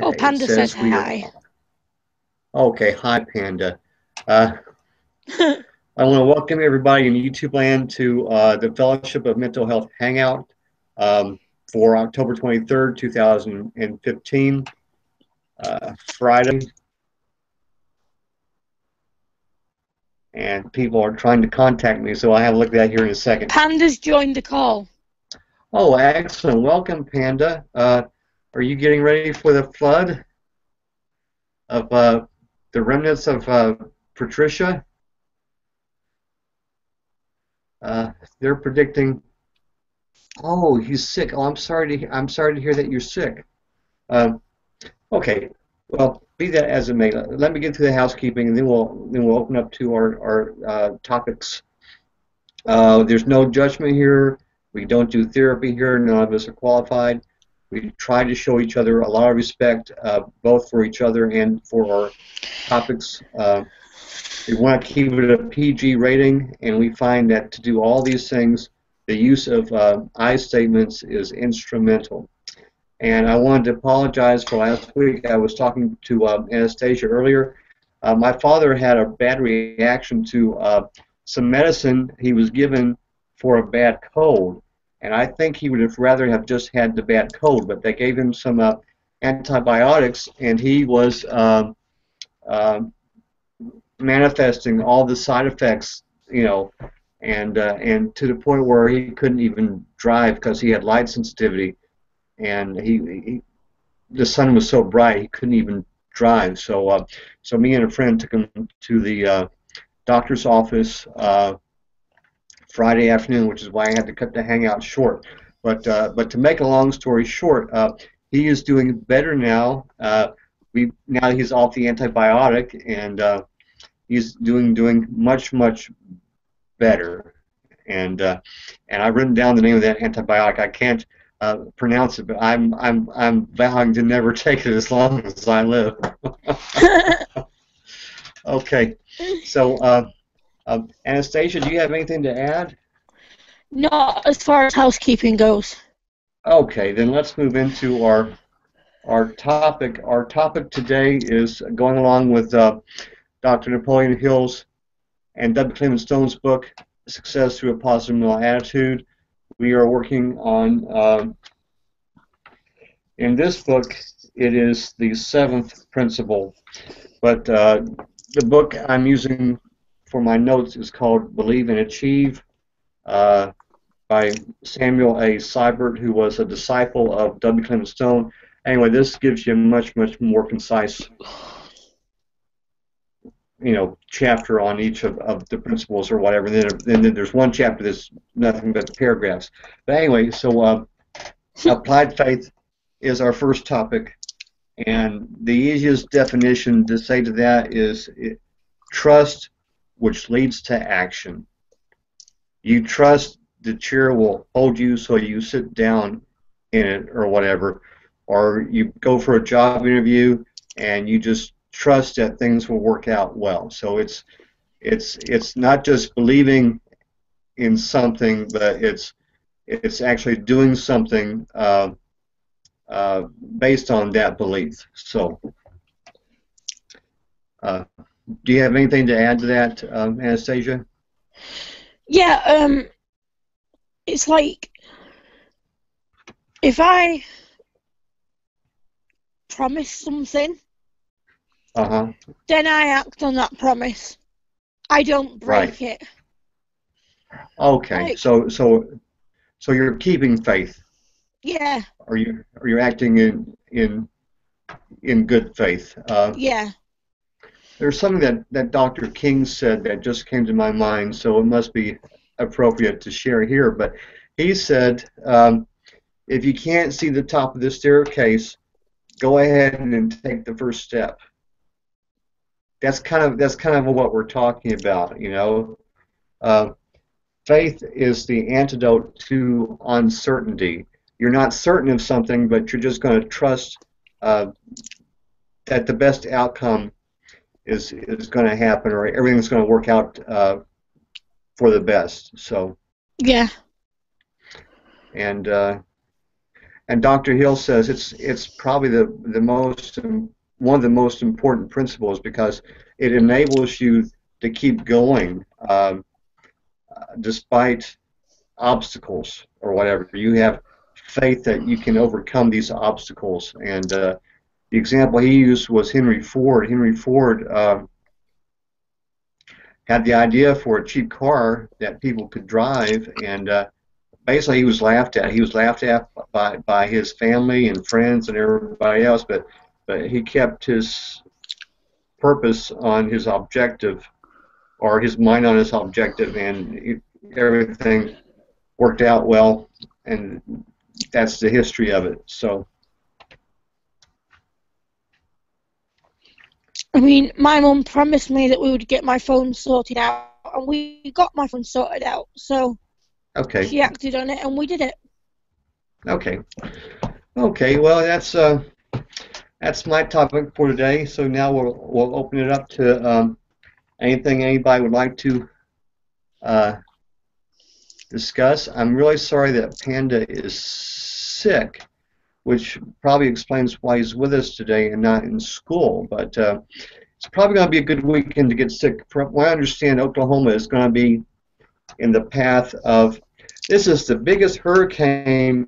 Oh, Okay, it Panda says are- hi. Okay, hi Panda. Uh, I want to welcome everybody in YouTube land to uh, the Fellowship of Mental Health Hangout um, for October 23rd, 2015, uh, Friday. And people are trying to contact me, so I'll have a look at that here in a second. Panda's joined the call. Oh, excellent. Welcome, Panda. Are you getting ready for the flood of uh, the remnants of uh, Patricia? Uh, they're predicting. Oh, he's sick. Oh, I'm sorry to. I'm sorry to hear that you're sick. Um, okay. Well, be that as it may, let me get through the housekeeping, and then we'll then we'll open up to our our uh, topics. Uh, there's no judgment here. We don't do therapy here. None of us are qualified. We try to show each other a lot of respect, uh, both for each other and for our topics. Uh, we want to keep it a PG rating, and we find that to do all these things, the use of uh, I statements is instrumental. And I wanted to apologize for last week. I was talking to um, Anastasia earlier. Uh, my father had a bad reaction to uh, some medicine he was given for a bad cold, and I think he would have rather have just had the bad cold. But they gave him some uh, antibiotics, and he was um, um manifesting all the side effects, you know, and uh, and to the point where he couldn't even drive because he had light sensitivity, and he, he the sun was so bright he couldn't even drive. So uh, so me and a friend took him to the uh, doctor's office uh, Friday afternoon, which is why I had to cut the hangout short. But uh, but to make a long story short, uh, he is doing better now. Uh, we now he's off the antibiotic and uh, he's doing doing much much better. And uh, and I've written down the name of that antibiotic. I can't uh, pronounce it, but I'm I'm I'm vowing to never take it as long as I live. okay, so uh, uh, Anastasia, do you have anything to add? No, as far as housekeeping goes. Okay, then let's move into our our topic. Our topic today is going along with uh, Dr. Napoleon Hill's and W. Clement Stone's book, Success Through a Positive Mental Attitude. We are working on, um, in this book, it is the seventh principle, but uh, the book I'm using for my notes is called Believe and Achieve uh, by Samuel A. Cypert, who was a disciple of W. Clement Stone. Anyway, this gives you a much, much more concise you know chapter on each of, of the principles or whatever. And then, then there's one chapter that's nothing but paragraphs. But anyway, so uh, applied faith is our first topic, and the easiest definition to say to that is it, trust, which leads to action. You trust the chair will hold you so you sit down in it or whatever, or you go for a job interview and you just trust that things will work out well. So it's it's it's not just believing in something, but it's it's actually doing something uh, uh, based on that belief. So, uh, do you have anything to add to that, um, Anastasia? Yeah, um, it's like if I promise something, Uh huh. then I act on that promise. I don't break it. Okay. Right. So so so you're keeping faith. Yeah, Are you are you acting in in in good faith? Uh, yeah. There's something that, that Dr. King said that just came to my mind, so it must be appropriate to share here. But he said, um, if you can't see the top of the staircase, go ahead and take the first step. That's kind of that's kind of what we're talking about, you know. Uh, faith is the antidote to uncertainty. You're not certain of something, but you're just going to trust uh, that the best outcome is is going to happen, or everything's going to work out uh, for the best. So, Yeah. and uh, and Dr. Hill says it's it's probably the the most one of the most important principles because it enables you to keep going um, despite obstacles or whatever. You have faith that you can overcome these obstacles. And uh, the example he used was Henry Ford. Henry Ford uh, had the idea for a cheap car that people could drive, and uh, basically he was laughed at. He was laughed at by, by his family and friends and everybody else, but but he kept his purpose on his objective, or his mind on his objective, and everything worked out well, and that's the history of it. So. I mean, my mum promised me that we would get my phone sorted out, and we got my phone sorted out. So. Okay. She acted on it, and we did it. Okay. Okay. Well, that's uh, that's my topic for today. So now we'll we'll open it up to um, anything anybody would like to uh, discuss. I'm really sorry that Panda is sick, which probably explains why he's with us today and not in school. But uh, it's probably going to be a good weekend to get sick. From what I understand, Oklahoma is going to be in the path of this is the biggest hurricane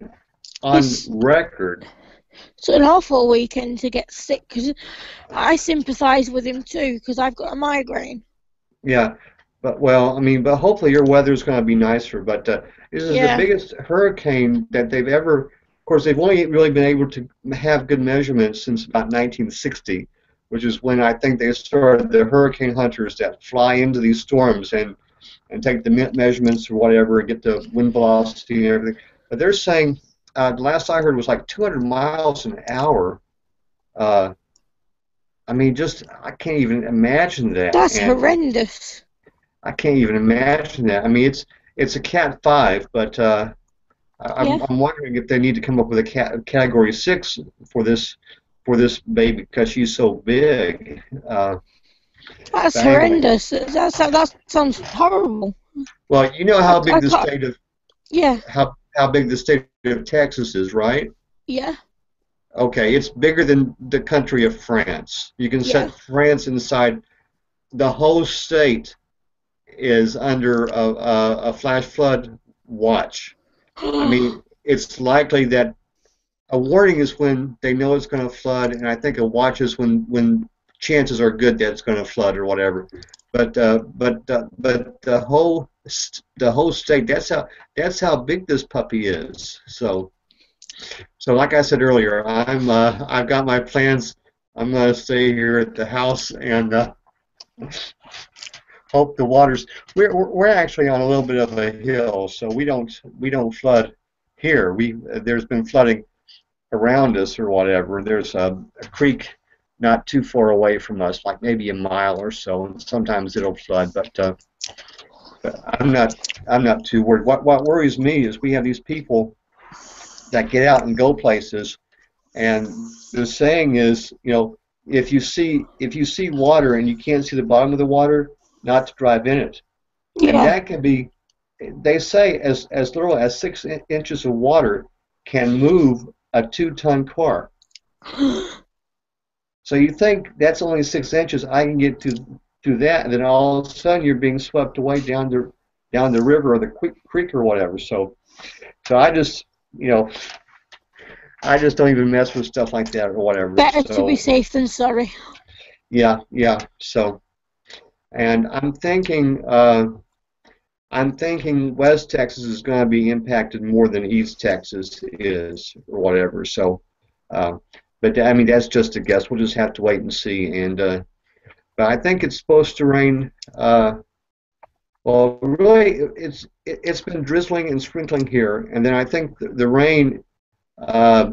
on it's, record. It's an awful weekend to get sick because I sympathise with him too because I've got a migraine. Yeah, but well, I mean, but hopefully your weather's going to be nicer. But uh, this is yeah. the biggest hurricane that they've ever. Of course, they've only really been able to have good measurements since about 1960, which is when I think they started the hurricane hunters that fly into these storms and and take the measurements or whatever and get the wind velocity and everything. But they're saying uh, the last I heard was like 200 miles an hour. Uh, I mean, just I can't even imagine that. That's and, horrendous. I can't even imagine that. I mean, it's it's a Cat Five, but uh, I'm, yeah. I'm wondering if they need to come up with a cat, Category Six for this for this baby because she's so big. Uh, That's horrendous. That's, that sounds horrible. Well, you know how big I the state of yeah how how big the state of Texas is, right? Yeah. Okay, it's bigger than the country of France. You can yeah. set France inside the whole state is under a, a, a flash flood watch. I mean, it's likely that a warning is when they know it's going to flood, and I think a watch is when when chances are good that it's going to flood or whatever. But uh, but uh, but the whole the whole state that's how that's how big this puppy is. So so like I said earlier, I'm uh, I've got my plans. I'm going to stay here at the house and uh, hope the waters. We're, we're actually on a little bit of a hill, so we don't we don't flood here. We there's been flooding around us or whatever. There's a, a creek not too far away from us, like maybe a mile or so, and sometimes it'll flood. But, uh, but I'm not I'm not too worried. What what worries me is we have these people that get out and go places, and the saying is, you know, if you see if you see water and you can't see the bottom of the water, not to drive in it. Yeah. And that can be, they say, as, as little as six in- inches of water can move a two ton car. so you think that's only six inches, I can get to, to that, and then all of a sudden you're being swept away down the, down the river or the creek or whatever. So, so I just, you know, I just don't even mess with stuff like that or whatever. Better so, to be safe than sorry. Yeah, yeah. So, and I'm thinking, uh, I'm thinking West Texas is going to be impacted more than East Texas is, or whatever. So, uh, but I mean that's just a guess. We'll just have to wait and see. And uh, but I think it's supposed to rain. Uh, well, really, it's it, has been drizzling and sprinkling here, and then I think the, the rain, uh,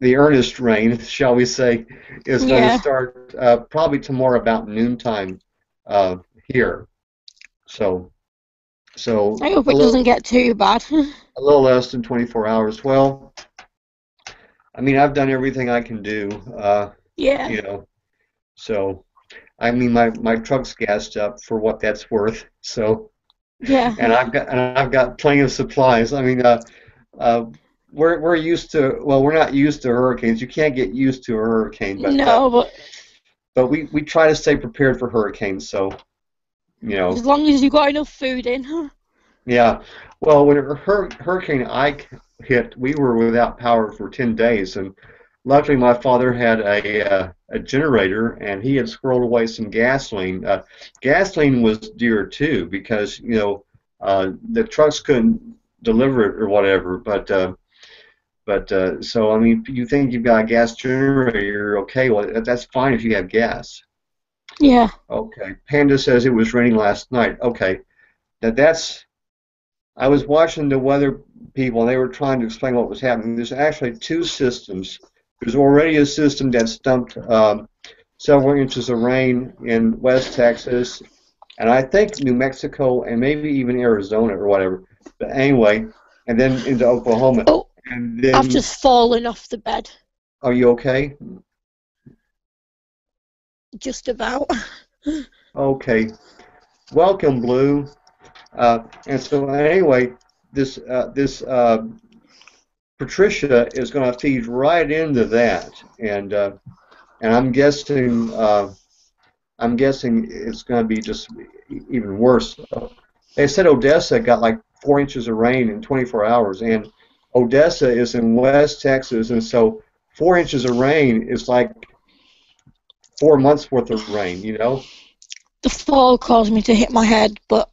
the earnest rain, shall we say, is yeah. going to start uh, probably tomorrow about noontime uh, here. So, so I hope it little, doesn't get too bad. a little less than 24 hours. Well, I mean, I've done everything I can do. Uh, yeah. You know, so I mean, my my truck's gassed up for what that's worth. So. Yeah. And I've got and I've got plenty of supplies. I mean, uh, uh, we're we're used to well, we're not used to hurricanes. You can't get used to a hurricane, but no, uh, but but we we try to stay prepared for hurricanes. So, you know, as long as you got enough food in. yeah. Well, when hur- Hurricane Ike hit, we were without power for ten days, and luckily my father had a uh, a generator, and he had squirreled away some gasoline. Uh, gasoline was dear too because you know uh, the trucks couldn't deliver it or whatever, but. But uh, so I mean, you think you've got a gas generator, you're okay. Well, that's fine if you have gas. Yeah. Okay. Panda says it was raining last night. Okay. That that's. I was watching the weather people, and they were trying to explain what was happening. There's actually two systems. There's already a system that's dumped um, several inches of rain in West Texas, and I think New Mexico, and maybe even Arizona or whatever. But anyway, and then into Oklahoma. Oh, And then, I've just fallen off the bed. are you okay? Just about. Okay. Welcome, Blue. Uh, and so anyway, this uh, this uh, Patricia is going to feed right into that, and uh, and I'm guessing uh, I'm guessing it's going to be just even worse. They said Odessa got like four inches of rain in 24 hours, and Odessa is in West Texas, and so four inches of rain is like four months worth of rain. You know? The fall caused me to hit my head, but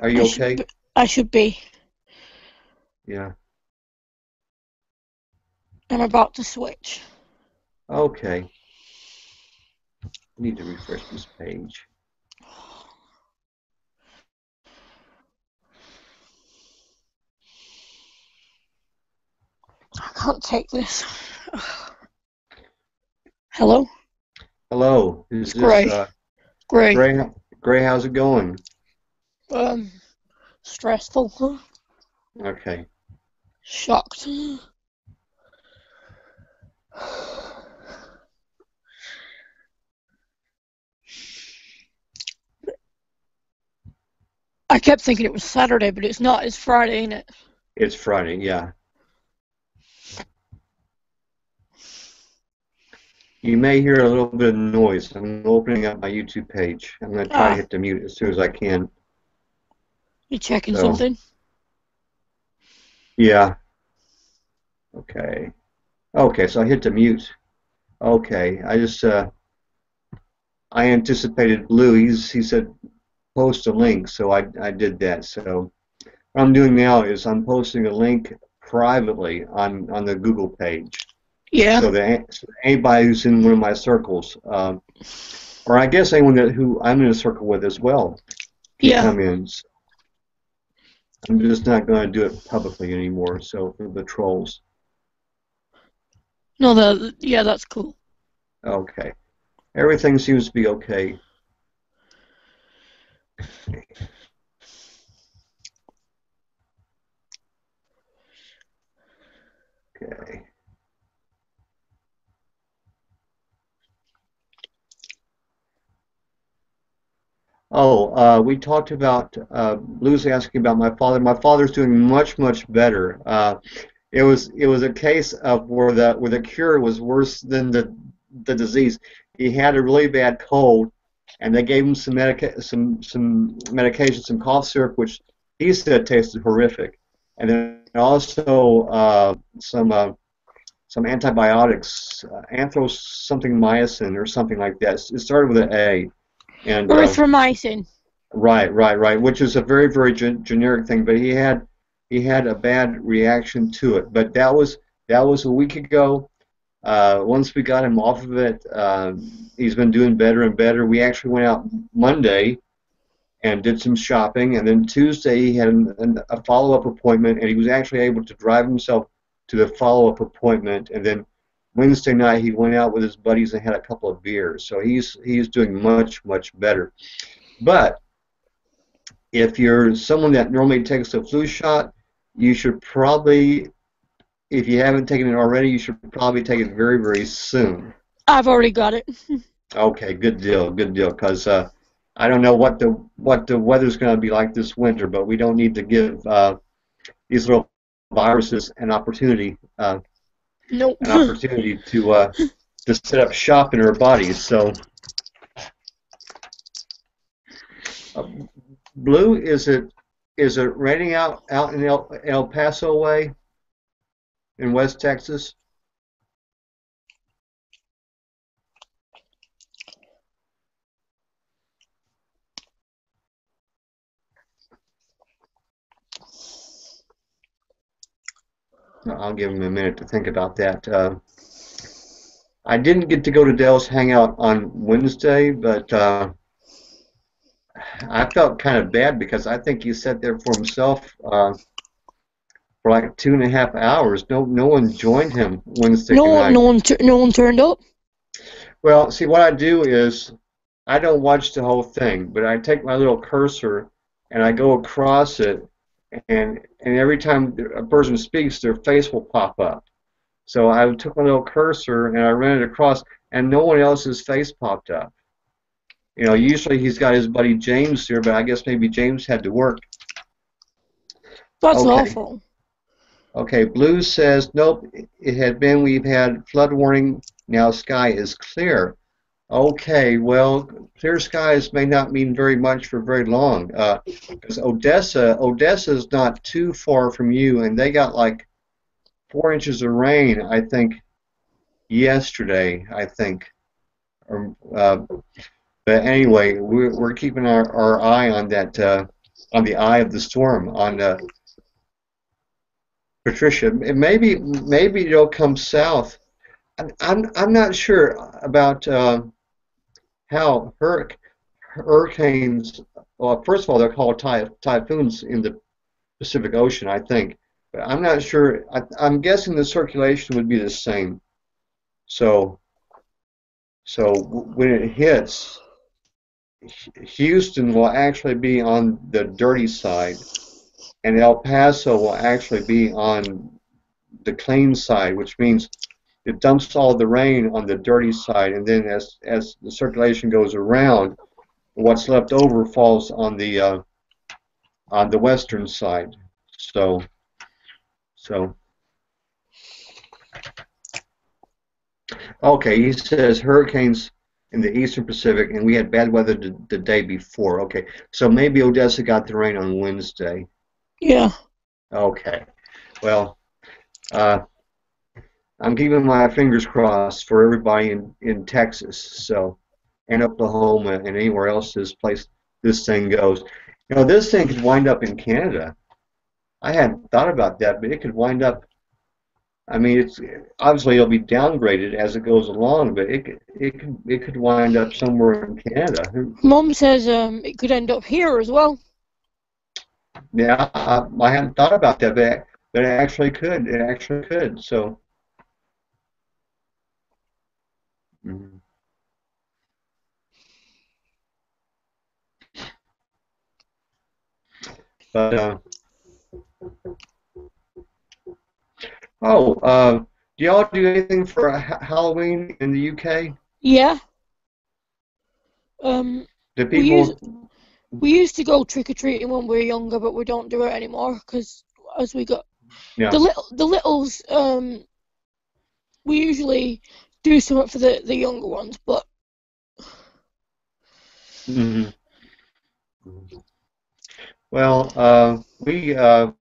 Are you I should okay? be- I should be. Yeah. I'm about to switch. Okay. I Need to refresh this page. I can't take this. Hello? Hello. Is this Gray. uh, Great. Gray? Gray, how's it going? Um, stressful. Okay. Shocked. I kept thinking it was Saturday, but it's not. It's Friday, ain't it? It's Friday, yeah. You may hear a little bit of noise. I'm opening up my YouTube page. I'm going to try Ah. to hit the mute as soon as I can. You checking So- something? Yeah. Okay. Okay, so I hit the mute. Okay, I just uh, I anticipated Blue. He's he said post a link, so I I did that. So what I'm doing now is I'm posting a link privately on on the Google page, Yeah. so that anybody who's in one of my circles, um, or I guess anyone that who I'm in a circle with as well, can Yeah. come in. So I'm just not going to do it publicly anymore. So for the trolls. No, the yeah, that's cool. Okay. Everything seems to be okay. Okay. Oh, uh, we talked about uh, Lou's asking about my father. My father's doing much, much better. Uh, it was it was a case of where the where the cure was worse than the the disease. He had a really bad cold, and they gave him some medica- some some medication, some cough syrup, which he said tasted horrific, and then also uh, some uh, some antibiotics, uh, anthros something myosin or something like that. It started with an A, and uh, Right, right, right. Which is a very, very gen- generic thing, but he had he had a bad reaction to it. But that was that was a week ago. Uh, once we got him off of it, um, he's been doing better and better. We actually went out Monday and did some shopping, and then Tuesday he had an, an, a follow-up appointment, and he was actually able to drive himself to the follow-up appointment, and then Wednesday night he went out with his buddies and had a couple of beers. So he's he's doing much, much better. But if you're someone that normally takes a flu shot, you should probably, if you haven't taken it already, you should probably take it very, very soon. I've already got it. Okay, good deal, good deal. Because uh, I don't know what the what the weather's going to be like this winter, but we don't need to give uh, these little viruses an opportunity, uh, Nope. an opportunity to uh, to set up shop in our bodies. So, uh, Blue, is it is it raining out out in El, El Paso way in West Texas? I'll give him a minute to think about that. Uh, I didn't get to go to Dell's Hangout on Wednesday, but uh, I felt kind of bad because I think he sat there for himself uh, for like two and a half hours. No, no one joined him Wednesday no night. one, no one, no one turned up. Well, see, what I do is I don't watch the whole thing, but I take my little cursor and I go across it, and and every time a person speaks, their face will pop up. So I took my little cursor and I ran it across, and no one else's face popped up. You know, usually he's got his buddy James here, but I guess maybe James had to work. That's Okay. awful. Okay, Blue says, nope, it had been, we've had flood warning, now sky is clear. Okay, well, clear skies may not mean very much for very long. Because Odessa, Odessa is not too far from you, and they got like four inches of rain, I think, yesterday, I think. Or, uh, but anyway, we're, we're keeping our, our eye on that, uh, on the eye of the storm, on uh, Patricia, maybe maybe it'll come south. I'm I'm, I'm not sure about uh, how hurric- hurricanes. Well, first of all, they're called ty- typhoons in the Pacific Ocean, I think. But I'm not sure. I, I'm guessing the circulation would be the same. So, so when it hits, Houston will actually be on the dirty side and El Paso will actually be on the clean side, which means it dumps all the rain on the dirty side, and then as as the circulation goes around, what's left over falls on the uh, on the western side. So, so. Okay, he says hurricanes in the eastern Pacific, and we had bad weather the, the day before. Okay, so maybe Odessa got the rain on Wednesday. Yeah. Okay. Well, uh, I'm keeping my fingers crossed for everybody in, in Texas, so and Oklahoma and anywhere else this place this thing goes. You know, this thing could wind up in Canada. I hadn't thought about that, but it could wind up. I mean, it's obviously it'll be downgraded as it goes along, but it could it could it could wind up somewhere in Canada. Mom says um, it could end up here as well. Yeah, I, I hadn't thought about that, but but it actually could. It actually could. So. Mhm. But uh, oh, uh, do y'all do anything for uh, Ha- Halloween in the UK? Yeah. Um, Do we people? used we used to go trick or treating when we were younger, but we don't do it anymore because as we got Yeah. the little the littles um we usually do something for the the younger ones, but Mhm. Well, uh, we uh,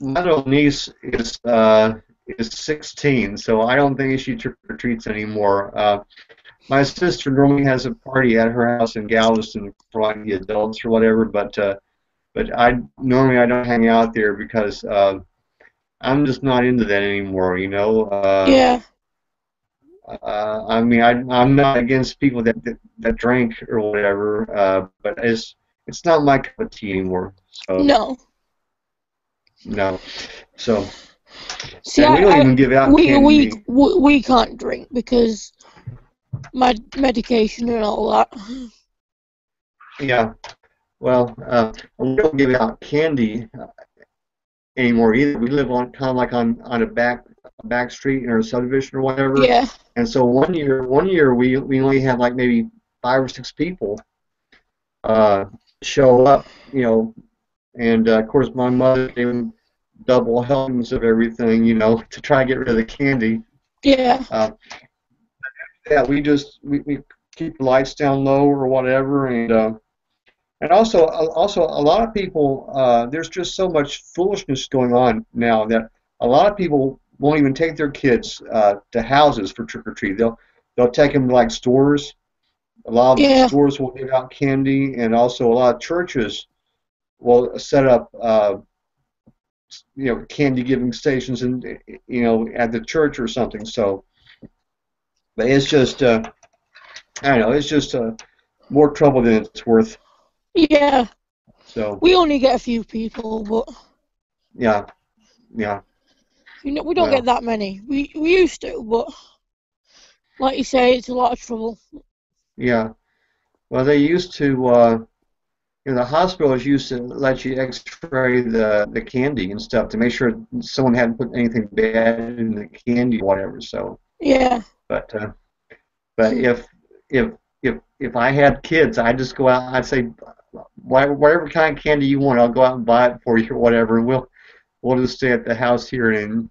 my little niece is uh, is 16, so I don't think she trick or treats anymore. Uh, my sister normally has a party at her house in Galveston for like the adults or whatever, but uh, but I normally I don't hang out there because uh, I'm just not into that anymore. You know. Uh, yeah, uh, I mean, I, I'm not against people that, that, that drink or whatever, uh, but it's it's not my cup of tea anymore. So no. no. So See, and we I, don't I even give out we, candy. we we can't drink because my medication and all that. Yeah. Well, uh, we don't give out candy anymore either. We live on kind of like on on a back a back street in our subdivision or whatever. Yeah, And so one year, one year we we only had like maybe five or six people uh, show up, you know, and uh, of course my mother gave them double helpings of everything, you know, to try to get rid of the candy. Yeah. Uh, yeah, we just we, we keep the lights down low or whatever, and uh, and also also a lot of people uh, there's just so much foolishness going on now that a lot of people won't even take their kids uh, to houses for trick or treat. They'll they'll take them to like stores. A lot of Yeah. stores will give out candy, and also a lot of churches will set up, uh, you know, candy giving stations, and you know, at the church or something. So, but it's just, uh, I don't know, it's just uh, more trouble than it's worth. Yeah. So, We only get a few people, but yeah, yeah, you know, we don't Well. get that many. We we used to, but like you say, it's a lot of trouble. yeah. Well, they used to. Uh, you know, the hospitals used to let you X-ray the, the candy and stuff to make sure someone hadn't put anything bad in the candy or whatever. So, Yeah. But uh, but if if if if I had kids, I'd just go out. I'd say, "Wha- whatever kind of candy you want, I'll go out and buy it for you or whatever, and we'll we'll just stay at the house here and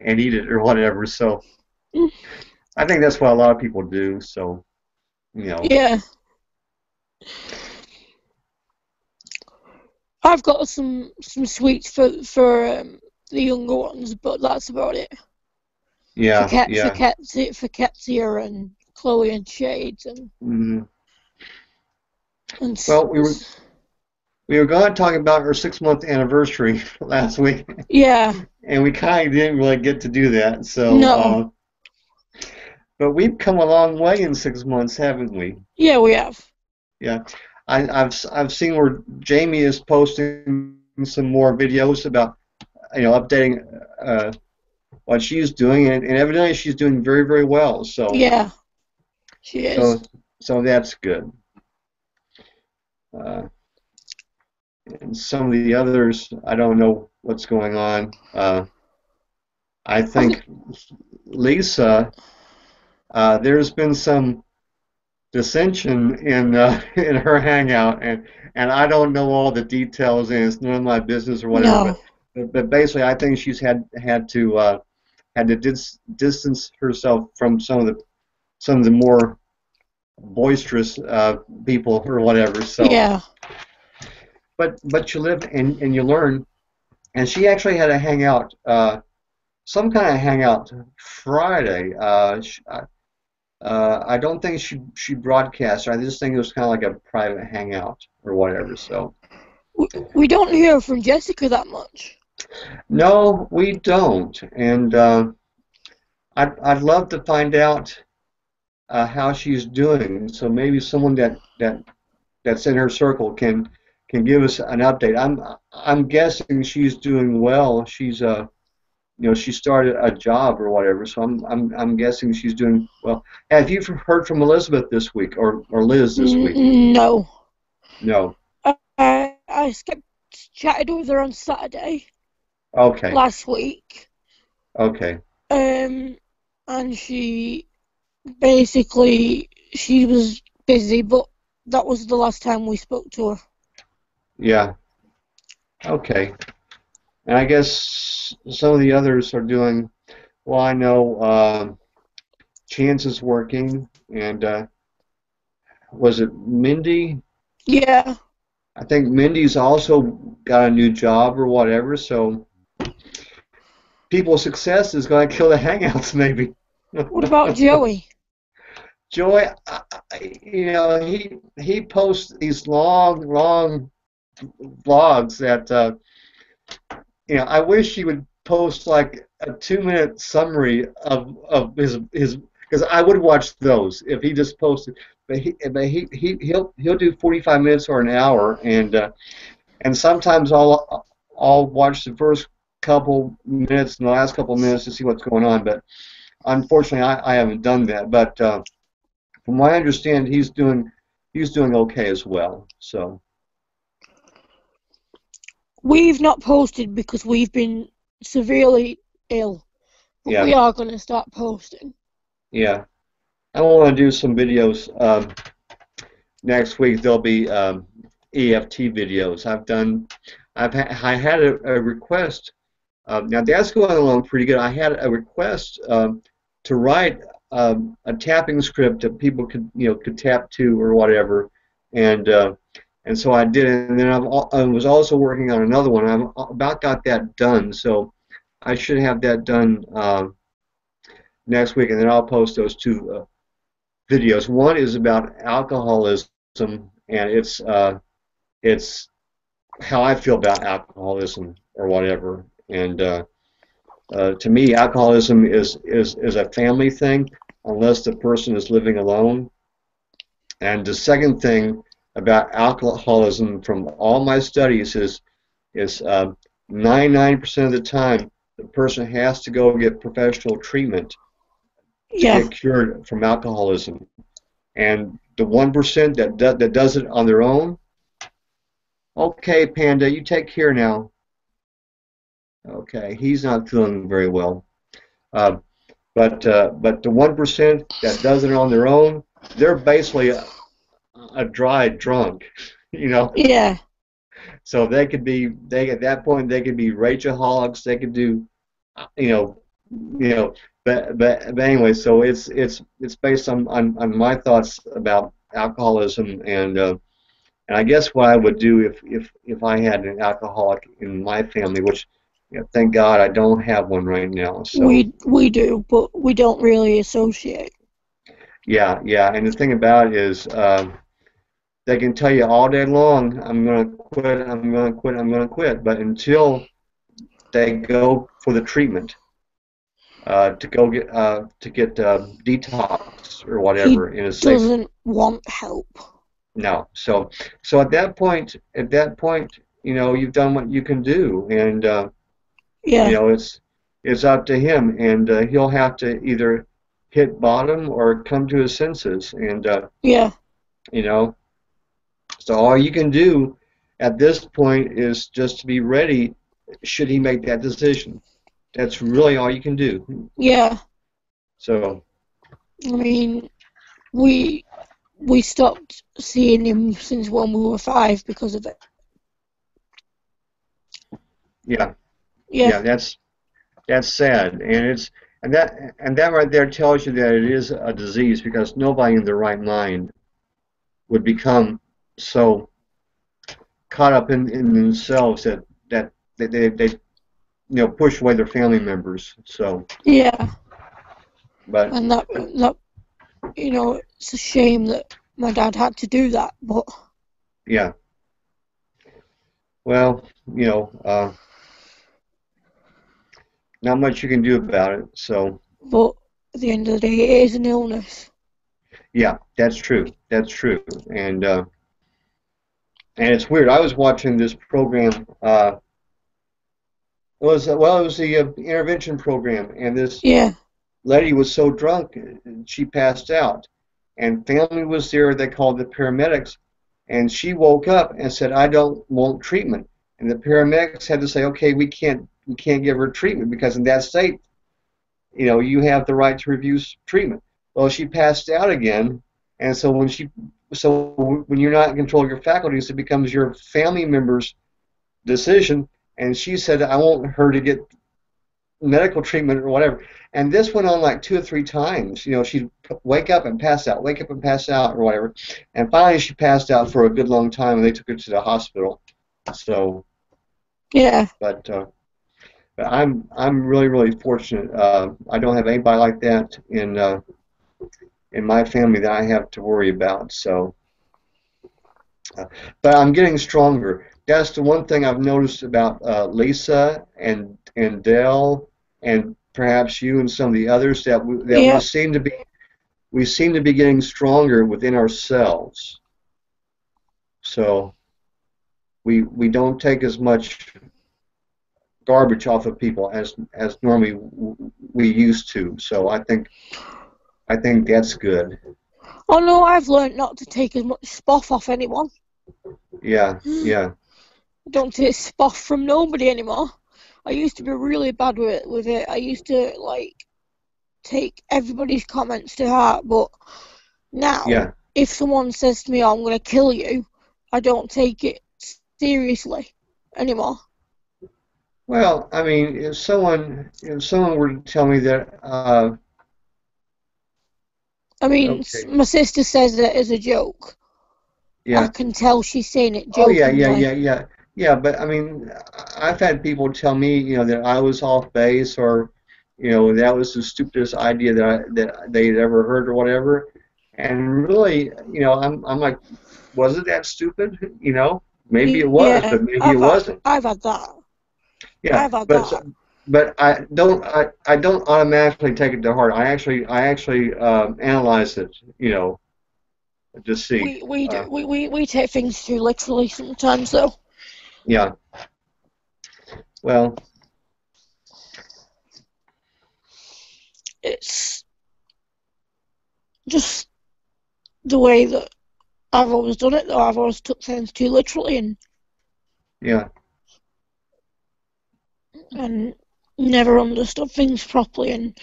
and eat it or whatever. So. I think that's what a lot of people do. So you know, Yeah. I've got some some sweets for for um, the younger ones, but that's about it. yeah, for Ket, yeah. for Ketsia, for Ketsia and Chloe and Shades and Mhm. Well, we were- We were going to talk about our six month anniversary last week, yeah and we kind of didn't really get to do that. So, No. uh, but we've come a long way in six months, haven't we? yeah we have Yeah, I, I've I've seen where Jamie is posting some more videos about you know updating uh, what she's doing, and, and evidently she's doing very very well. So yeah she is so so that's good. Uh, and some of the others, I don't know what's going on. Uh, I think Lisa, uh, there's been some dissension in uh, in her hangout, and and I don't know all the details, and it's none of my business or whatever. no But, but, but basically, I think she's had had to uh, had to dis- distance herself from some of the some of the more boisterous uh, people or whatever. So yeah but but you live and, and you learn. And she actually had a hangout, uh, some kind of hangout Friday. Uh, sh uh, I don't think she she broadcast. I just think it was kind of like a private hangout or whatever. So we, we don't hear from Jessica that much no, we don't. And uh, I'd I'd love to find out uh, how she's doing. So maybe someone that that that's in her circle can can give us an update. I'm I'm guessing she's doing well. She's uh you know she started a job or whatever. So I'm I'm I'm guessing she's doing well. Have you heard from Elizabeth this week or or Liz this week? No No. I I skipped chatted with her on Saturday Okay. last week Okay. um and she basically she was busy but that was the last time we spoke to her Yeah. Okay. And I guess some of the others are doing well. I know um, Chance is working, and uh, was it Mindy? yeah I think Mindy's also got a new job or whatever. So people's success is going to kill the hangouts, maybe. what about Joey Joy, I, you know, he he posts these long, long vlogs that, uh, you know, I wish he would post like a two-minute summary of of his his because I would watch those if he just posted. But he but he, he he'll he'll do 45 minutes or an hour, and uh, and sometimes I'll I'll watch the first couple minutes and the last couple minutes to see what's going on. But unfortunately, I, I haven't done that. But uh, from what I understand, he's doing he's doing okay as well. So We've not posted because we've been severely ill. But Yeah. we are going to start posting. yeah, I want to do some videos um, next week. There'll be um, EFT videos. I've done. I've ha- I had a, a request Uh, now that's going along pretty good. I had a request um, to write um, a tapping script that people could you know could tap to or whatever, and uh, and so I did it. And then I'm, I was also working on another one. I've about got that done, so I should have that done uh, next week, and then I'll post those two uh, videos. One is about alcoholism, and it's uh, it's how I feel about alcoholism or whatever. And uh, uh, to me, alcoholism is, is, is a family thing unless the person is living alone. And the second thing about alcoholism from all my studies is is uh, 99% of the time the person has to go get professional treatment Yeah. to get cured from alcoholism. And the 1% that, do, that does it on their own, okay, Panda, you take care now. Okay, he's not feeling very well. Uh, but uh, but the 1% that does it on their own, they're basically a, a dry drunk, you know. Yeah. So they could be they at that point they could be rageaholics. They could do, you know, you know. But but but anyway, so it's it's it's based on on, on my thoughts about alcoholism and uh, and I guess what I would do if if if I had an alcoholic in my family, which know, thank God I don't have one right now. So We we do, but we don't really associate. yeah yeah, and the thing about it is. Uh, they can tell you all day long, I'm going to quit, I'm going to quit, I'm going to quit. But until they go for the treatment, uh, to go get uh, to get uh, detox or whatever in a safe. Doesn't want help. No. So so at that point, at that point, you know, you've done what you can do, and uh, Yeah. you know it's it's up to him, and uh, he'll have to either hit bottom or come to his senses, and uh, Yeah. you know. So all you can do at this point is just to be ready should he make that decision. That's really all you can do. Yeah. So I mean, we we stopped seeing him since when we were five because of it. yeah, Yeah. yeah, that's that's sad, and it's and that and that right there tells you that it is a disease because nobody in their right mind would become so caught up in, in themselves that that they, they, they you know push away their family members. So, Yeah. but And that that you know, it's a shame that my dad had to do that, but Yeah. Well, you know, uh, not much you can do about it. So, but at the end of the day, it is an illness. yeah, that's true. That's true. And uh, and it's weird. I was watching this program. Uh, it was well, it was the uh, intervention program, and this Yeah. lady was so drunk she passed out, and family was there. They called the paramedics, and she woke up and said, "I don't want treatment." And the paramedics had to say, "Okay, we can't we can't give her treatment because in that state, you know, you have the right to refuse treatment." Well, she passed out again, and so when she so when you're not in control of your faculties, it becomes your family member's decision. And she said, "I want her to get medical treatment or whatever." And this went on like two or three times. You know, she'd wake up and pass out, wake up and pass out, or whatever. And finally, she passed out for a good long time, and they took her to the hospital. So, Yeah. but uh, but I'm I'm really really fortunate. Uh, I don't have anybody like that in uh, in my family that I have to worry about. So, uh, but I'm getting stronger. That's the one thing I've noticed about uh, Lisa and and Dell and perhaps you and some of the others that we, that Yeah. we seem to be we seem to be getting stronger within ourselves. So we we don't take as much garbage off of people as as normally we used to. So I think I think that's good. Oh no, I've learned not to take as much spoff off anyone. Yeah, yeah, I don't take spoff from nobody anymore. I used to be really bad with it, with it. I used to like take everybody's comments to heart, but now yeah, if someone says to me, oh, "I'm gonna kill you," I don't take it seriously anymore. Well, I mean, if someone if someone were to tell me that, uh, I mean, okay, my sister says that as a joke. Yeah. I can tell she's saying it oh yeah, yeah, yeah, yeah, yeah. But I mean, I've had people tell me, you know, that I was off base or, you know, that was the stupidest idea that I, that they'd ever heard or whatever. And really, you know, I'm I'm like, was it that stupid? You know, maybe it was, Yeah, but maybe it I've had, wasn't. I've had that. Yeah, but but I don't I, I don't automatically take it to heart. I actually I actually um, analyze it, you know, to see. We we Uh, do we, we, we take things too literally sometimes though. yeah. Well, It's just the way that I've always done it though. I've always took things too literally and, yeah. And never understood things properly and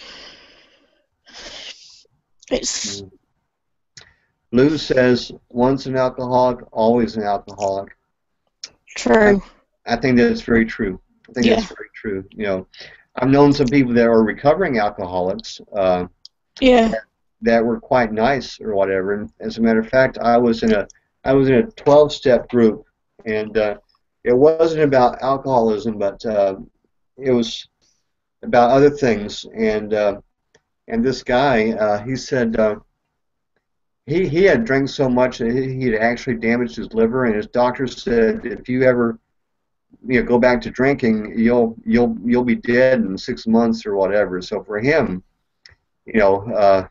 it's Mm. Lou says once an alcoholic, always an alcoholic. True. I think that's very true. I think that's very true. You know, I've known some people that are recovering alcoholics uh, Yeah. that were quite nice or whatever. And as a matter of fact, I was in a I was in a 12-step group, and uh, it wasn't about alcoholism, but uh, it was about other things. And uh, and this guy, uh, he said uh, he he had drank so much that he had actually damaged his liver, and his doctor said if you ever you know go back to drinking, you'll you'll you'll be dead in six months or whatever. So for him, you know. Uh,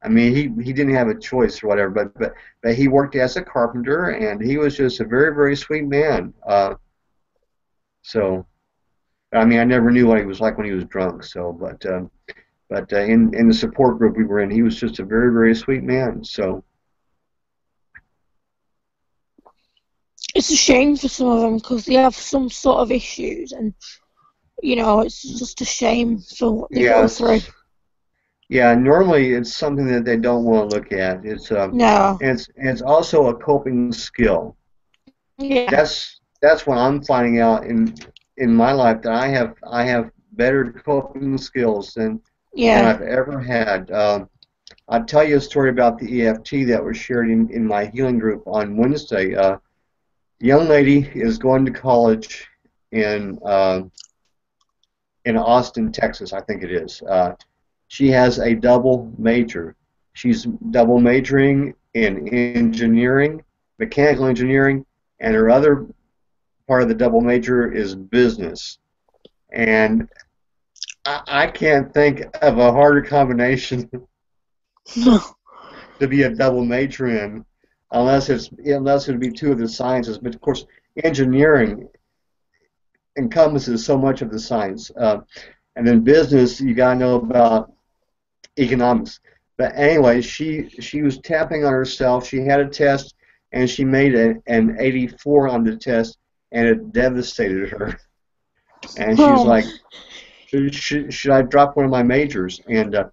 I mean, he, he didn't have a choice or whatever, but, but but he worked as a carpenter, and he was just a very very sweet man. Uh, so, I mean, I never knew what he was like when he was drunk. So, but um, but uh, in in the support group we were in, he was just a very very sweet man. So, It's a shame for some of them because they have some sort of issues and you know, it's just a shame for what they go through. yeah. Normally, it's something that they don't want to look at. It's um, No. it's it's also a coping skill. Yeah. That's that's what I'm finding out in in my life that I have I have better coping skills than than Yeah. I've ever had. Um, I'll tell you a story about the EFT that was shared in, in my healing group on Wednesday. Uh, a young lady is going to college in uh, in Austin, Texas, I think it is. Uh, she has a double major. She's double majoring in engineering, mechanical engineering, and her other part of the double major is business. And I, I can't think of a harder combination to be a double major in, unless it's unless it would be two of the sciences. But of course, engineering encompasses so much of the science, uh, and then business you got to know about economics. But anyway, she she was tapping on herself. She had a test, and she made a, an 84 on the test, and it devastated her. And she's Oh. like, should, should, should I drop one of my majors? And uh,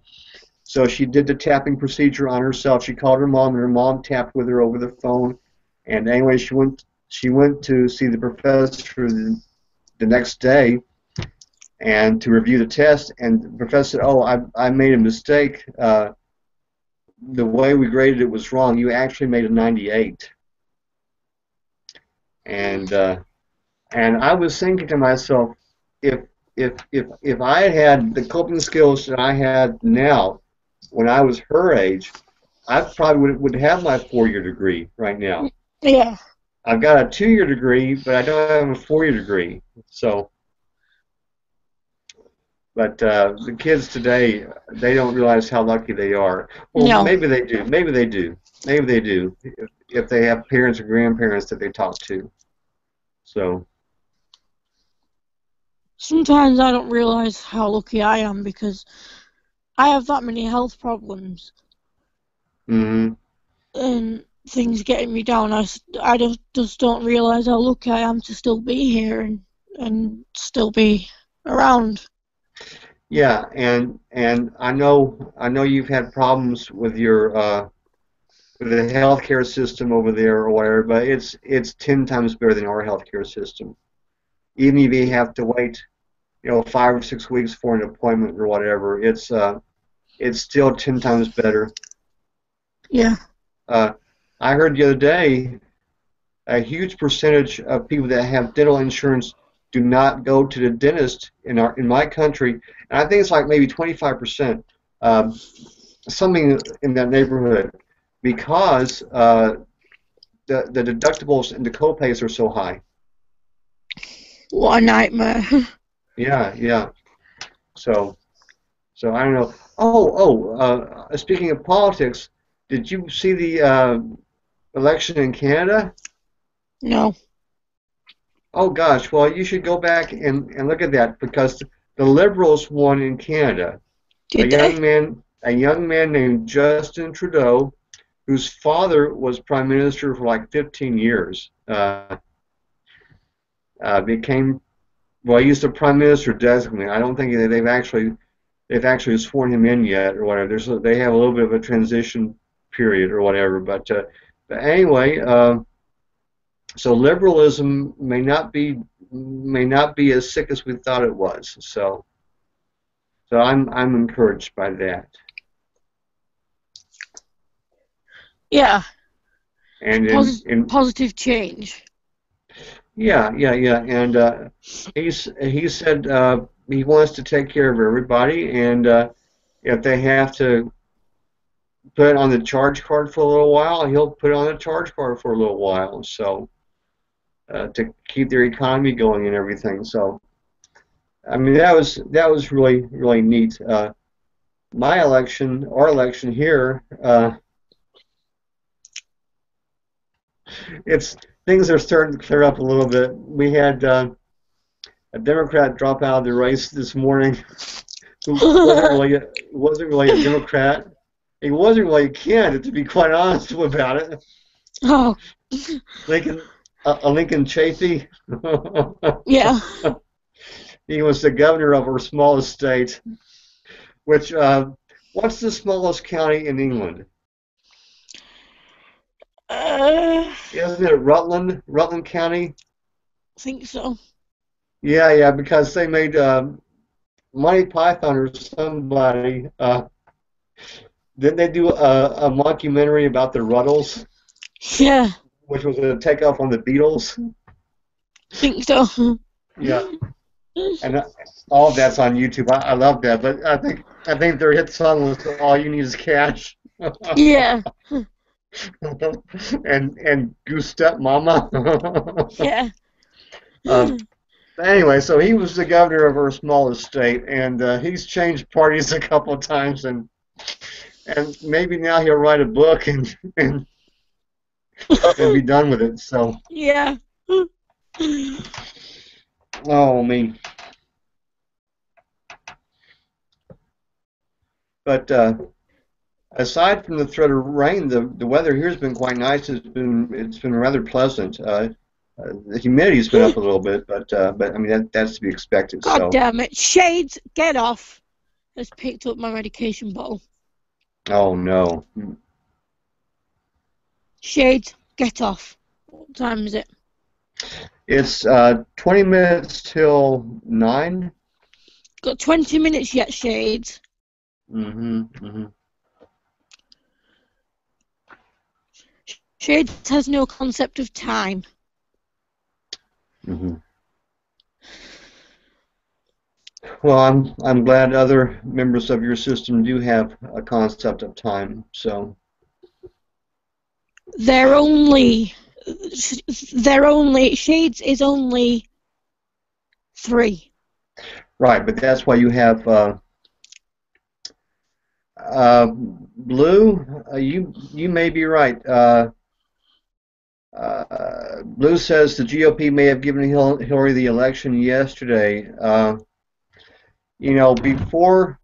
so she did the tapping procedure on herself. She called her mom, and her mom tapped with her over the phone. And anyway, she went she went to see the professor the, the next day and to review the test. And the professor said, "Oh, I I made a mistake. Uh, the way we graded it was wrong. You actually made a 98." And uh, and I was thinking to myself, if if if if I had had the coping skills that I had now, when I was her age, I probably would would have my four-year degree right now. Yeah. I've got a two-year degree, but I don't have a four-year degree. So, but uh, the kids today, they don't realize how lucky they are. Well, No. maybe they do. Maybe they do. Maybe they do. If, if they have parents or grandparents that they talk to. So, Sometimes I don't realize how lucky I am because I have that many health problems hmm and things getting me down. I, I just, just don't realize how lucky I am to still be here and, and still be around. Yeah, and and I know I know you've had problems with your uh, with the healthcare system over there or whatever, but it's it's ten times better than our healthcare system. Even if you have to wait, you know, five or six weeks for an appointment or whatever, it's uh, it's still ten times better. Yeah. Uh, I heard the other day a huge percentage of people that have dental insurance do not go to the dentist in our in my country, and I think it's like maybe 25 percent, um, something in that neighborhood, because uh, the the deductibles and the copays are so high. What a nightmare. Yeah, yeah. So, so I don't know. Oh, oh. Uh, speaking of politics, did you see the uh, election in Canada? no. Oh gosh, well you should go back and, and look at that because the Liberals won in Canada. Did a they? young man, a young man named Justin Trudeau, whose father was prime minister for like 15 years, uh, uh, became well. He's the prime minister designate. I don't think that they've actually they've actually sworn him in yet or whatever. There's a, they have a little bit of a transition period or whatever. But uh, but anyway. Uh, so liberalism may not be may not be as sick as we thought it was. So so I'm I'm encouraged by that. Yeah. And in, Posi- in Positive change. Yeah yeah yeah. And uh, he's he said uh, he wants to take care of everybody and uh, if they have to put it on the charge card for a little while he'll put it on the charge card for a little while. So uh, to keep their economy going and everything. So I mean that was that was really really neat. Uh, my election our election here uh, it's things are starting to clear up a little bit. We had uh, a Democrat drop out of the race this morning who wasn't really wasn't really a Democrat. He wasn't really a candidate, to be quite honest about it. Oh, Lincoln, uh, uh, Lincoln Chafee. yeah. he was the governor of our smallest state. Which, uh, what's the smallest county in England? Uh, Isn't it Rutland? Rutland County? I think so. Yeah, yeah, because they made uh, Monty Python or somebody. Uh, didn't they do a, a mockumentary about the Rutles, Yeah, which was a takeoff on the Beatles? I think so. Yeah, and uh, all of that's on YouTube. I, I love that, but I think I think their hit song was "All You Need Is Cash." Yeah, and and Goose Step Mama. yeah. Um, anyway, so he was the governor of our smallest state, and uh, he's changed parties a couple of times, and and maybe now he'll write a book and and, and be done with it. So, yeah. oh me. But uh, aside from the threat of rain, the, the weather here has been quite nice. It's been it's been rather pleasant. Uh, uh, the humidity's been up a little bit, but uh, but I mean that, that's to be expected. God so. damn it. Shades, get off. Has picked up my medication bottle. Oh no. Shades, get off. What time is it? It's uh, 20 minutes till 9. Got 20 minutes yet, Shades. Mm-hmm, mm-hmm. Shades has no concept of time. Mm-hmm. Well, I'm I'm glad other members of your system do have a concept of time. So They're only. They're only. Shades is only three. right, but that's why you have uh, uh, blue. Uh, you you may be right. Uh, blue says the GOP may have given Hillary the election yesterday. Uh, you know, before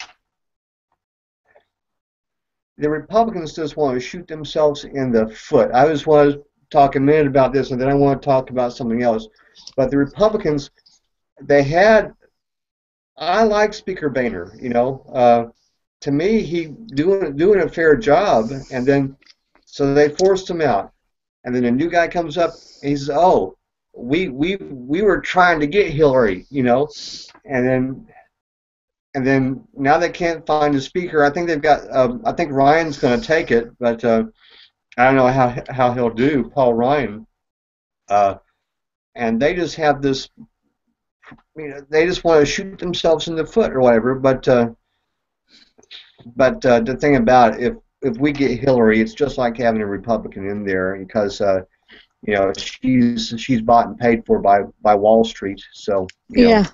the Republicans just want to shoot themselves in the foot. I just want to talk a minute about this, and then I want to talk about something else. But the Republicans, they had. I like Speaker Boehner. You know, uh, to me, he doing doing a fair job, and then so they forced him out, and then a new guy comes up, and he says, "Oh, we we we were trying to get Hillary, you know, and then and then now they can't find a speaker. I think they've got. Um, I think Ryan's going to take it, but uh, I don't know how how he'll do. Paul Ryan, uh, and they just have this. You know, they just want to shoot themselves in the foot or whatever. But uh, but uh, the thing about it, if if we get Hillary, it's just like having a Republican in there because uh, you know she's she's bought and paid for by by Wall Street. So you know, Yeah.